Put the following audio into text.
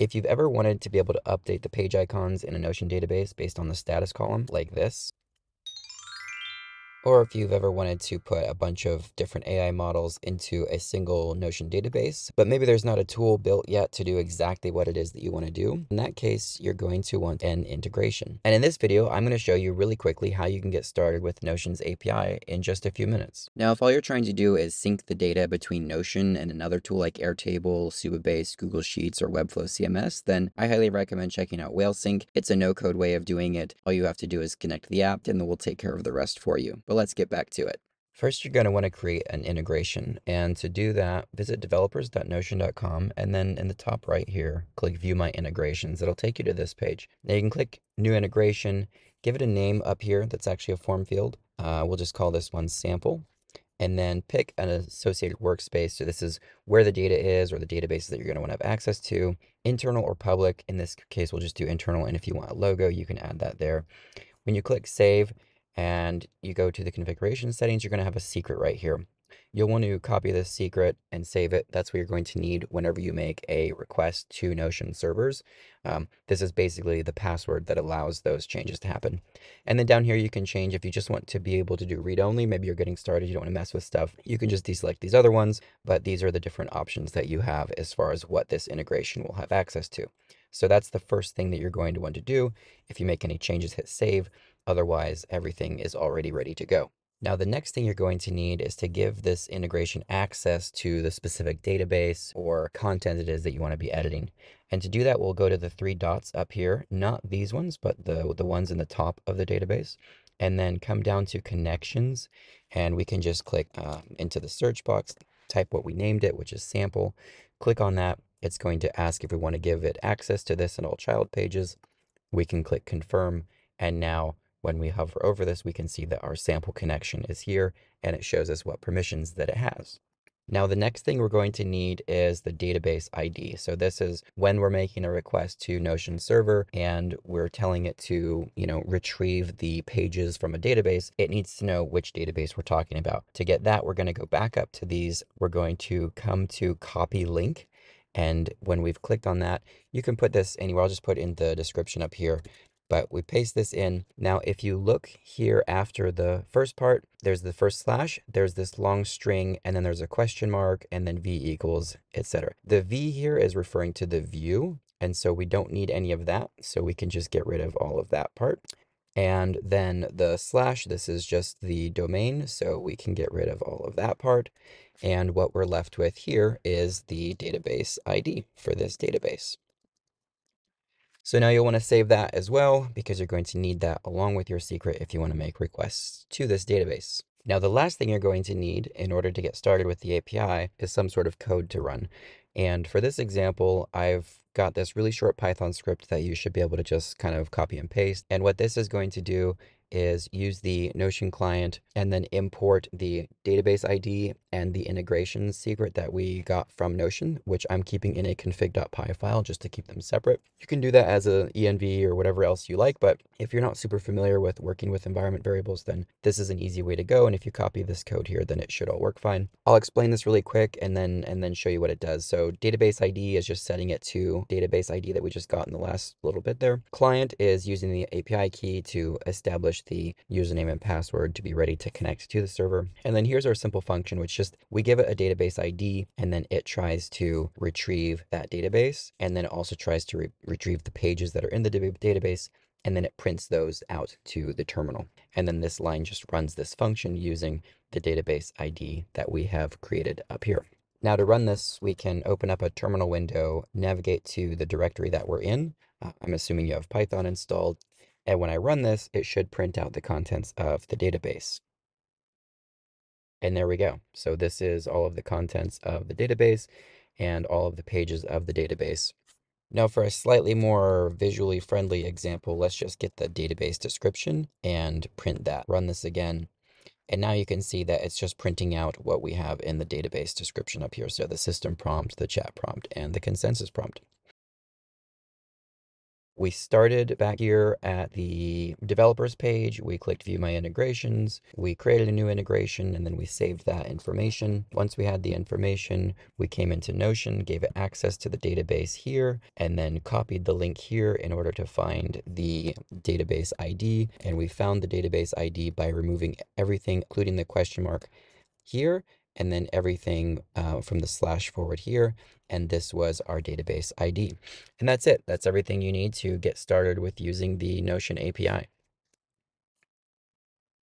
If you've ever wanted to be able to update the page icons in a Notion database based on the status column like this, or if you've ever wanted to put a bunch of different AI models into a single Notion database, but maybe there's not a tool built yet to do exactly what it is that you want to do, in that case, you're going to want an integration. And in this video, I'm going to show you really quickly how you can get started with Notion's API in just a few minutes. Now, if all you're trying to do is sync the data between Notion and another tool like Airtable, Supabase, Google Sheets, or Webflow CMS, then I highly recommend checking out WhaleSync. It's a no-code way of doing it. All you have to do is connect the app and then we'll take care of the rest for you but let's get back to it. First, you're going to want to create an integration. And to do that, visit developers.notion.com. And then in the top right here, click View My Integrations. It'll take you to this page. Now you can click New Integration, give it a name up here that's actually a form field. Uh, we'll just call this one Sample. And then pick an associated workspace. So this is where the data is or the databases that you're going to want to have access to, internal or public. In this case, we'll just do internal. And if you want a logo, you can add that there. When you click Save, and you go to the configuration settings, you're going to have a secret right here. You'll want to copy this secret and save it. That's what you're going to need whenever you make a request to Notion servers. Um, this is basically the password that allows those changes to happen. And then down here, you can change if you just want to be able to do read only. Maybe you're getting started, you don't want to mess with stuff. You can just deselect these other ones, but these are the different options that you have as far as what this integration will have access to. So that's the first thing that you're going to want to do. If you make any changes, hit save. Otherwise, everything is already ready to go. Now, the next thing you're going to need is to give this integration access to the specific database or content it is that you want to be editing. And to do that, we'll go to the three dots up here, not these ones, but the, the ones in the top of the database, and then come down to connections. And we can just click um, into the search box, type what we named it, which is sample. Click on that. It's going to ask if we want to give it access to this and all child pages. We can click confirm. And now when we hover over this, we can see that our sample connection is here and it shows us what permissions that it has. Now, the next thing we're going to need is the database ID. So this is when we're making a request to Notion server and we're telling it to, you know, retrieve the pages from a database, it needs to know which database we're talking about. To get that, we're going to go back up to these. We're going to come to copy link. And when we've clicked on that, you can put this anywhere. I'll just put in the description up here but we paste this in. Now, if you look here after the first part, there's the first slash, there's this long string, and then there's a question mark, and then v equals, etc. The v here is referring to the view, and so we don't need any of that, so we can just get rid of all of that part. And then the slash, this is just the domain, so we can get rid of all of that part. And what we're left with here is the database ID for this database. So now you'll want to save that as well because you're going to need that along with your secret if you want to make requests to this database. Now, the last thing you're going to need in order to get started with the API is some sort of code to run. And for this example, I've got this really short Python script that you should be able to just kind of copy and paste. And what this is going to do is use the Notion client and then import the database ID and the integration secret that we got from Notion, which I'm keeping in a config.py file just to keep them separate. You can do that as a env or whatever else you like, but if you're not super familiar with working with environment variables, then this is an easy way to go. And if you copy this code here, then it should all work fine. I'll explain this really quick and then and then show you what it does. So database ID is just setting it to database ID that we just got in the last little bit there. Client is using the API key to establish the username and password to be ready to connect to the server. And then here's our simple function, which just we give it a database ID and then it tries to retrieve that database and then it also tries to re retrieve the pages that are in the database and then it prints those out to the terminal. And then this line just runs this function using the database ID that we have created up here. Now to run this, we can open up a terminal window, navigate to the directory that we're in. Uh, I'm assuming you have Python installed. And when I run this, it should print out the contents of the database. And there we go. So this is all of the contents of the database and all of the pages of the database. Now for a slightly more visually friendly example, let's just get the database description and print that. Run this again. And now you can see that it's just printing out what we have in the database description up here. So the system prompt, the chat prompt, and the consensus prompt. We started back here at the developers page. We clicked view my integrations. We created a new integration and then we saved that information. Once we had the information, we came into Notion, gave it access to the database here, and then copied the link here in order to find the database ID. And we found the database ID by removing everything, including the question mark here and then everything uh, from the slash forward here. And this was our database ID. And that's it. That's everything you need to get started with using the Notion API.